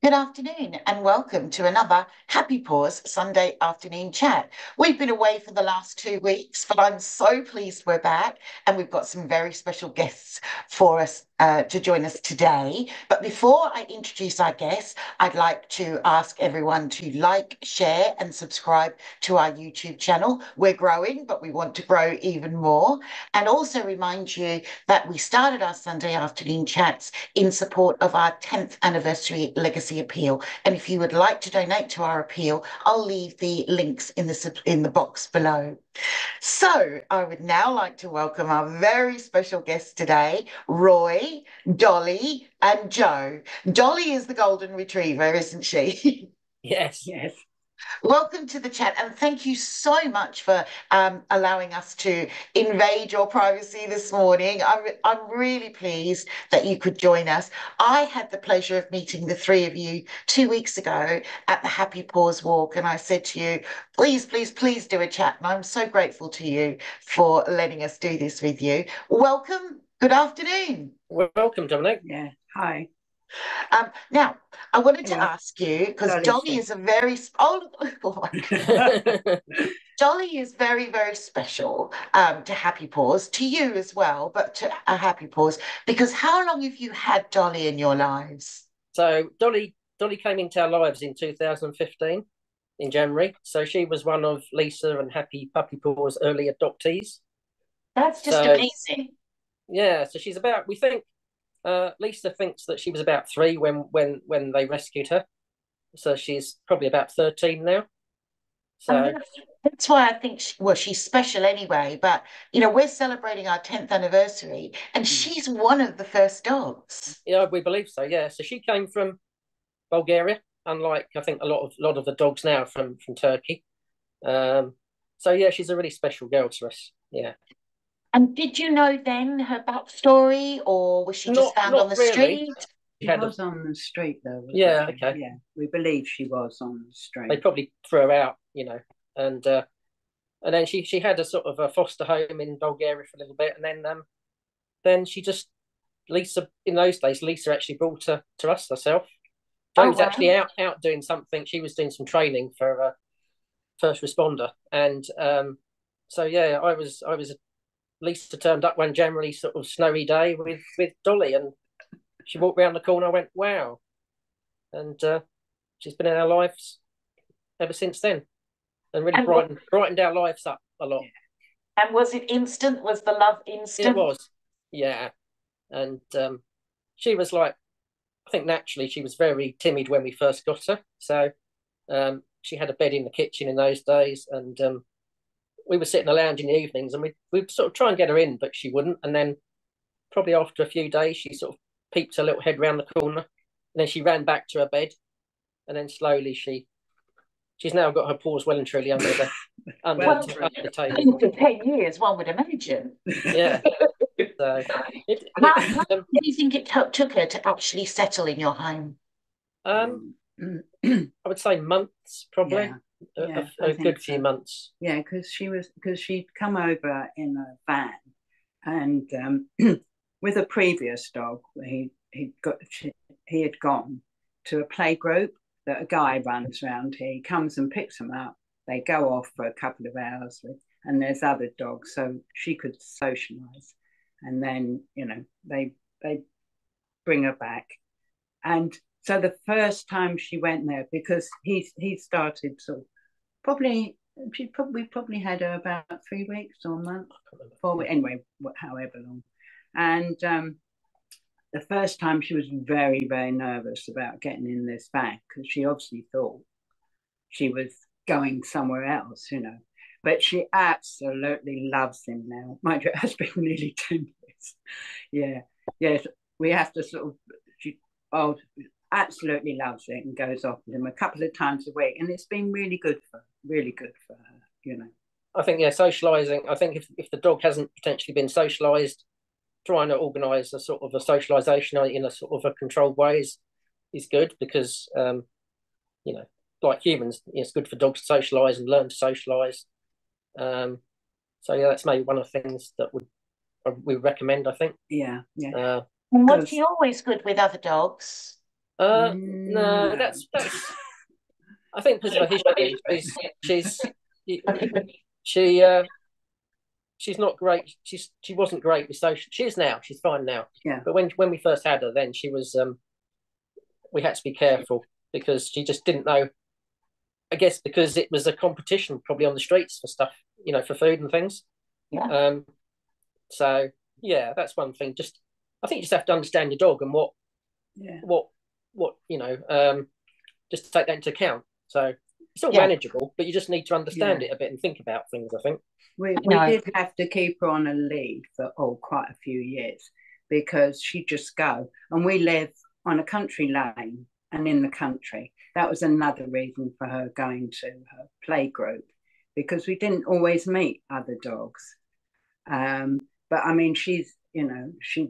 Good afternoon and welcome to another Happy Paws Sunday afternoon chat. We've been away for the last two weeks, but I'm so pleased we're back and we've got some very special guests for us uh, to join us today. But before I introduce our guests, I'd like to ask everyone to like, share, and subscribe to our YouTube channel. We're growing, but we want to grow even more. And also remind you that we started our Sunday afternoon chats in support of our 10th anniversary legacy appeal. And if you would like to donate to our appeal, I'll leave the links in the in the box below. So I would now like to welcome our very special guest today, Roy, Dolly, and Jo. Dolly is the golden retriever, isn't she? Yes, yes. Welcome to the chat, and thank you so much for um, allowing us to invade your privacy this morning. I'm, I'm really pleased that you could join us. I had the pleasure of meeting the three of you two weeks ago at the Happy Paws Walk, and I said to you, please, please, please do a chat. And I'm so grateful to you for letting us do this with you. Welcome. Good afternoon. Welcome, Dominique. Yeah. Hi. Um, now, I wanted to ask you because Dolly is a very oh, oh Dolly is very very special um, to Happy Paws, to you as well, but to a Happy Paws because how long have you had Dolly in your lives? So Dolly Dolly came into our lives in 2015 in January. So she was one of Lisa and Happy Puppy Paws early adoptees. That's just so, amazing. Yeah, so she's about we think uh, Lisa thinks that she was about three when when when they rescued her, so she's probably about thirteen now. So that's why I think she, well she's special anyway. But you know we're celebrating our tenth anniversary, and hmm. she's one of the first dogs. Yeah, we believe so. Yeah, so she came from Bulgaria, unlike I think a lot of a lot of the dogs now from from Turkey. Um, so yeah, she's a really special girl to us. Yeah. And did you know then her backstory, or was she just not, found not on the really. street? She was a... on the street though. Yeah, okay. Yeah, we believe she was on the street. They probably threw her out, you know, and uh, and then she she had a sort of a foster home in Bulgaria for a little bit, and then um, then she just Lisa in those days Lisa actually brought her to us herself. She oh, was wow. actually out out doing something. She was doing some training for a first responder, and um, so yeah, I was I was Lisa turned up one generally sort of snowy day with with Dolly, and she walked around the corner. I went, "Wow!" And uh, she's been in our lives ever since then, and really and brightened what, brightened our lives up a lot. And was it instant? Was the love instant? It was, yeah. And um, she was like, I think naturally she was very timid when we first got her. So um, she had a bed in the kitchen in those days, and um, we were sitting in the lounge in the evenings and we we'd sort of try and get her in, but she wouldn't. And then probably after a few days, she sort of peeped her little head round the corner, and then she ran back to her bed, and then slowly she she's now got her paws well and truly under the under, well, the, under the table. For ten years, one would imagine. Yeah. so, it, how, it, how um, do you think it t- took her to actually settle in your home? Um, I would say months, probably. Yeah yeah, a, a good few months. Yeah, because she was because she'd come over in a van, and um, with a previous dog, he he got she, he had gone to a play group that a guy runs around here. He comes and picks them up. They go off for a couple of hours, with, and there's other dogs, so she could socialise. And then you know they they bring her back, and so the first time she went there, because he he started so probably she probably probably had her about three weeks or a month, four weeks, anyway, however long. And um, the first time she was very very nervous about getting in this van because she obviously thought she was going somewhere else, you know. But she absolutely loves him now. Mind you, it has been nearly ten years. Yeah, yes, we have to sort of. She, oh, absolutely loves it and goes off with him a couple of times a week, and it's been really good for really good for her. You know. I think yeah, socialising. I think if if the dog hasn't potentially been socialised, trying to organise a sort of a socialisation in a sort of a controlled way is is good because um, you know, like humans, it's good for dogs to socialise and learn to socialise. Um, so yeah, that's maybe one of the things that would we recommend. I think. Yeah, yeah. Uh, and was he always good with other dogs? Uh, no, that's that's. I think because of her history, she's she's she uh she's not great. She's she wasn't great with social. She is now. She's fine now. Yeah. But when when we first had her, then she was um. We had to be careful because she just didn't know. I guess because it was a competition, probably on the streets for stuff, you know, for food and things. Yeah. Um. So yeah, that's one thing. Just I think you just have to understand your dog and what Yeah. what what you know um just take that into account so it's all Yeah. manageable but you just need to understand Yeah. it a bit and think about things i think We, we No. did have to keep her on a lead for oh quite a few years because she'd just go. And we live on a country lane and in the country. That was another reason for her going to her play group because we didn't always meet other dogs. Um, but I mean, she's you know she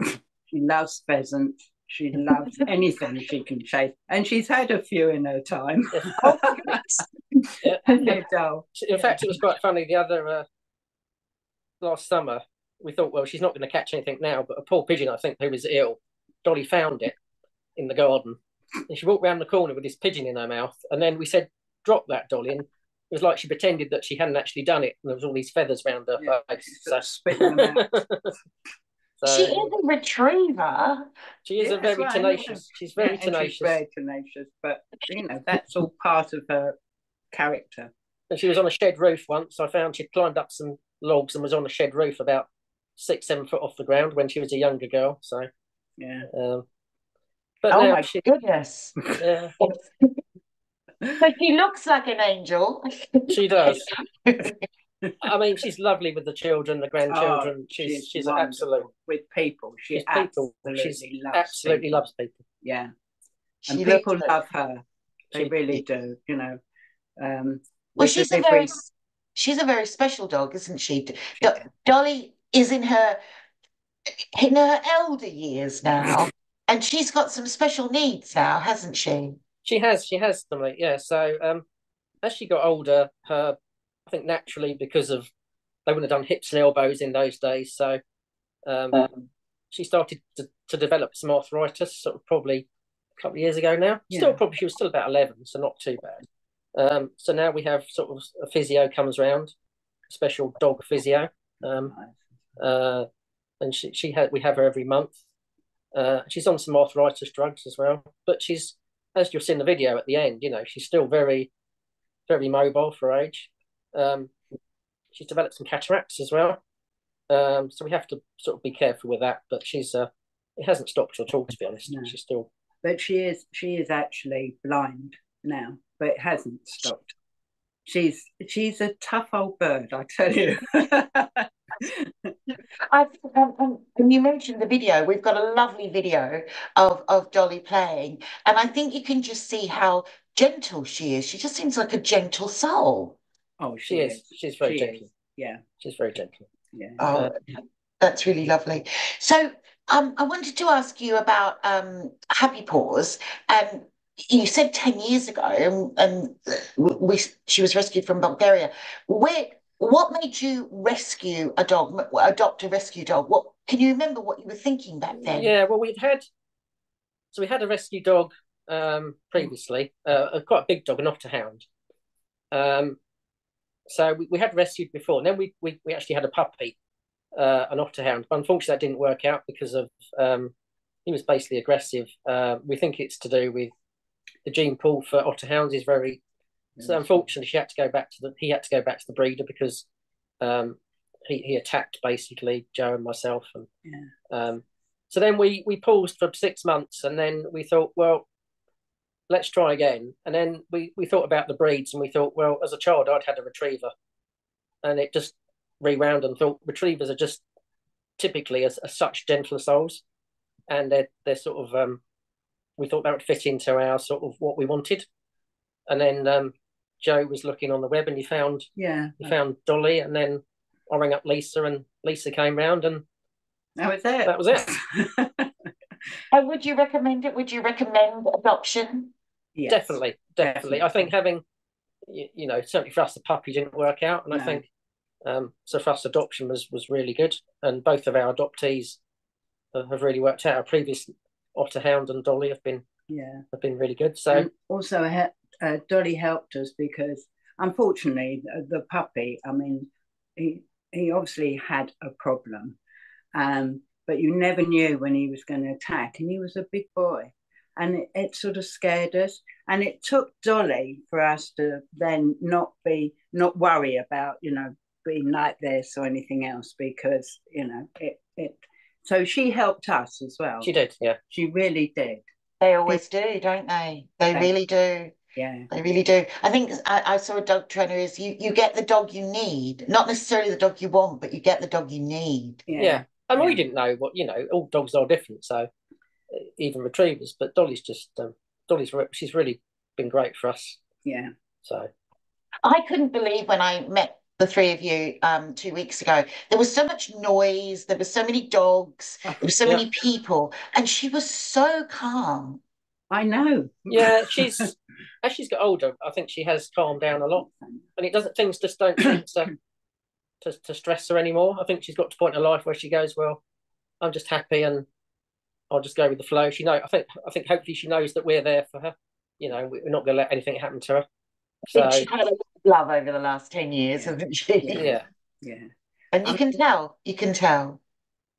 she loves pheasants. She loves anything she can chase, and she's had a few in her time. Oh. Yeah. They're dull. in fact it was quite funny the other uh, last summer we thought well she's not going to catch anything now but a poor pigeon i think who was ill dolly found it in the garden and she walked round the corner with this pigeon in her mouth and then we said drop that dolly and it was like she pretended that she hadn't actually done it and there was all these feathers round her Yeah, face sort so, of spitting them out. so She is a retriever. she is Yeah, a very right, tenacious she's very Yeah, tenacious She's very tenacious, but you know that's all part of her character. And she was on a shed roof once. I found she'd climbed up some logs and was on a shed roof about six, seven foot off the ground when she was a younger girl. So, Yeah. um, but Oh now my she, goodness. yeah, So she looks like an angel. she does. I mean, she's lovely with the children, the grandchildren. Oh, she's she's, wonderful absolute. with people. She She's people. absolutely She's loves absolutely people. loves people. Yeah, and looks people like- love her. They She- really do. You know. Um, Well, she's a very deliveries- she's a very special dog, isn't she? she Do- is. Dolly is in her in her elder years now, and she's got some special needs now, hasn't she? She has, she has something, yeah. So um, as she got older, her I think naturally because of they wouldn't have done hips and elbows in those days, so um, she started to, to develop some arthritis, sort of probably a couple of years ago now. Still, probably she was still about eleven, so not too bad. Um, so now we have sort of a physio comes round, a special dog physio, um, uh, and she she had we have her every month. Uh, she's on some arthritis drugs as well, but she's as you'll see in the video at the end, you know, she's still very, very mobile for her age. Um, she's developed some cataracts as well, um, so we have to sort of be careful with that. But she's uh, it hasn't stopped her at all, to be honest. No. She's still but she is she is actually blind now, but it hasn't stopped. She's she's a tough old bird, I tell you. I um, um, and you mentioned the video. We've got a lovely video of of Dolly playing, and I think you can just see how gentle she is. She just seems like a gentle soul. Oh, she is she's very She gentle. is. Yeah, She's very gentle. yeah. Oh, that's really lovely. So, um, I wanted to ask you about um, Happy Paws, and you said ten years ago, and, and we she was rescued from Bulgaria. Where, what made you rescue a dog, adopt a rescue dog? What can you remember what you were thinking back then? Yeah, well, we'd had so we had a rescue dog um, previously, uh, a quite a big dog, an otter hound. Um, so we, we had rescued before, and then we we, we actually had a puppy, uh, an otter hound. But unfortunately, that didn't work out because of um, he was basically aggressive. Uh, we think it's to do with the gene pool for otter hounds is very. So unfortunately, she had to go back to the he had to go back to the breeder because um, he he attacked basically Jo and myself and Yeah. um, so then we we paused for six months, and then we thought, well, let's try again. And then we we thought about the breeds, and we thought, well, as a child, I'd had a retriever, and it just rewound and thought retrievers are just typically as, as such gentler souls, and they're they're sort of um, we thought that would fit into our sort of what we wanted, and then um, Jo was looking on the web, and he found Yeah, he found Dolly, and then I rang up Lisa, and Lisa came round, and that was it. that was it. And would you recommend it? Would you recommend adoption? Yes. Definitely, definitely. I think having, you, you know, certainly for us, the puppy didn't work out, and I think um, so for us, adoption was was really good, and both of our adoptees have have really worked out. Our previous Otter Hound and Dolly have been yeah. have been really good. So And also, uh, Dolly helped us because, unfortunately, the, the puppy. I mean, he he obviously had a problem, um, but you never knew when he was going to attack, and he was a big boy, and it, it sort of scared us. And it took Dolly for us to then not be not worry about you know being like this or anything else because you know it it. So she helped us as well. she did, yeah. She really did. They always do, don't they? They They- really do. Yeah. They really do. I think I, I saw a dog trainer is you you get the dog you need, not necessarily the dog you want, but you get the dog you need. Yeah. Yeah. And we didn't know what you know. All dogs are different, so even retrievers. But Dolly's just um, Dolly's re- she's really been great for us. Yeah. So I couldn't believe when I met the three of you um two weeks ago. There was so much noise, there were so many dogs, there were so Yeah. many people, and she was so calm. I know. yeah, she's as she's got older, I think she has calmed down a lot, and it doesn't things just don't seem to, to to stress her anymore. I think she's got to a point in her life where she goes, well, I'm just happy and I'll just go with the flow. She know I think I think hopefully she knows that we're there for her. You know, we're not going to let anything happen to her. I So think she's had a lot of love over the last 10 years, Yeah. hasn't she? yeah, Yeah. And you can tell, you can tell.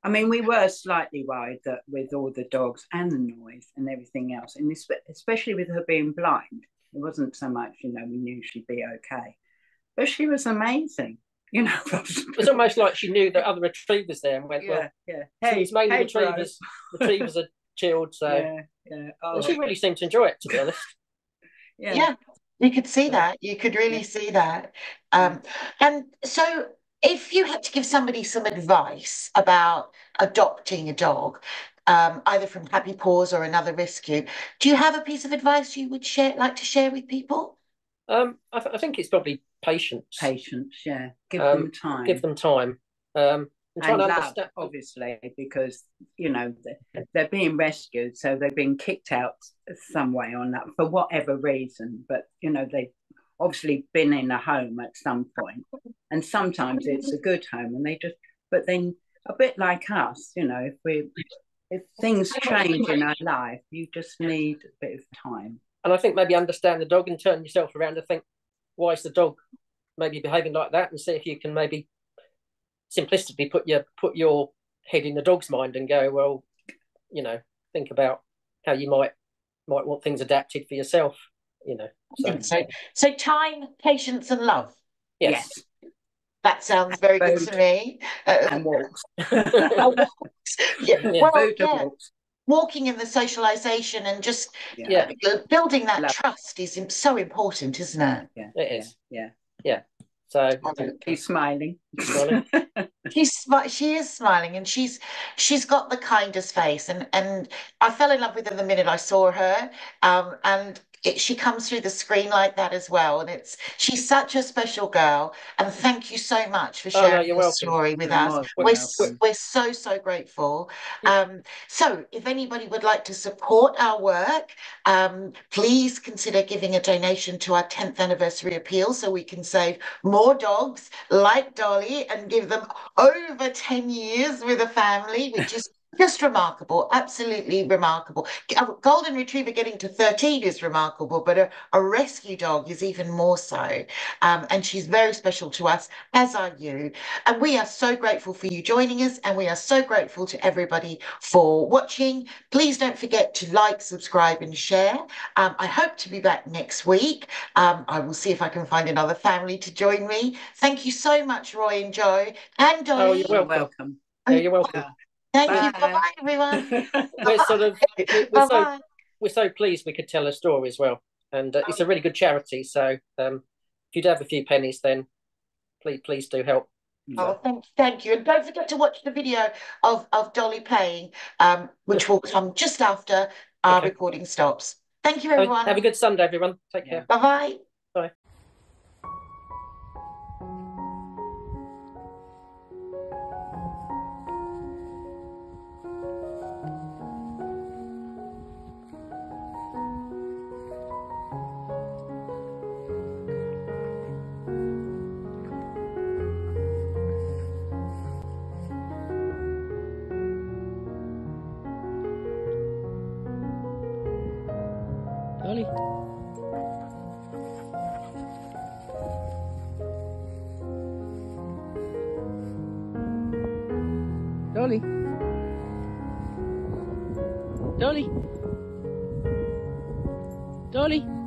I mean, we were slightly worried that with all the dogs and the noise and everything else, and this, especially with her being blind, it wasn't so much, you know, we knew she'd be okay. But she was amazing, you know. it's almost like she knew that other retrievers there and went, well, yeah, yeah. it's mainly hey, bro. retrievers. Retrievers are chilled, so Yeah, yeah. Oh, and she really seemed to enjoy it. To be honest, yeah. Yeah, you could see that. You could really Yeah. see that. Um, and so if you had to give somebody some advice about adopting a dog, um, either from Happy Paws or another rescue, do you have a piece of advice you would share, like to share with people? um, I, th- I think it's probably patience. Patience, yeah. Give Um, them time. Give them time. Um, and and love, understand. obviously, because you know they're, they're being rescued, so they've been kicked out some way on that for whatever reason. But you know they've obviously been in a home at some point, and sometimes it's a good home, and they just. But then a bit like us, you know, if we if things change in our life, you just need a bit of time. And I think maybe understand the dog and turn yourself around and think, why is the dog maybe behaving like that? And see if you can maybe simplistically put your put your head in the dog's mind and go, well, you know, think about how you might might want things adapted for yourself. You know, I think so. So time, patience, and love. yes. That sounds very good to me. Uh, And walks. yeah, Yeah, well, yeah, walks. Walking in the socialization and just Yeah. building that Love. trust is so important, isn't it? Yeah. It is. Yeah. Yeah. So He's smiling. Smiling. She's she is smiling and she's she's got the kindest face and and I fell in love with her the minute I saw her um and it, she comes through the screen like that as well and it's she's such a special girl and thank you so much for Oh, no, sharing your welcome. story with You're us. We're, than we're so so grateful. Yeah. Um, so if anybody would like to support our work, um, please consider giving a donation to our 10th anniversary appeal so we can save more dogs like Dolly and give them over 10 years with a family, which is just remarkable, absolutely remarkable. A golden retriever getting to 13 is remarkable, but a, a rescue dog is even more so. Um, and she's very special to us, as are you. And we are so grateful for you joining us, and we are so grateful to everybody for watching. Please don't forget to like, subscribe, and share. Um, I hope to be back next week. Um, I will see if I can find another family to join me. Thank you so much, Roy and Jo, and Oh, Dolly. you're You're welcome. welcome. Yeah, you're welcome. Thank you. Bye. Bye bye, everyone. We're sort of we're so we're so pleased we could tell a story as well, and uh, it's a really good charity. So um, if you'd have a few pennies, then please please do help. Oh, thank, thank you. And don't forget to watch the video of, of Dolly playing, um, which will come just after our Okay. recording stops. Thank you, everyone. have a good Sunday, everyone. Take care. Yeah. care. Bye Dolly. Dolly. Dolly.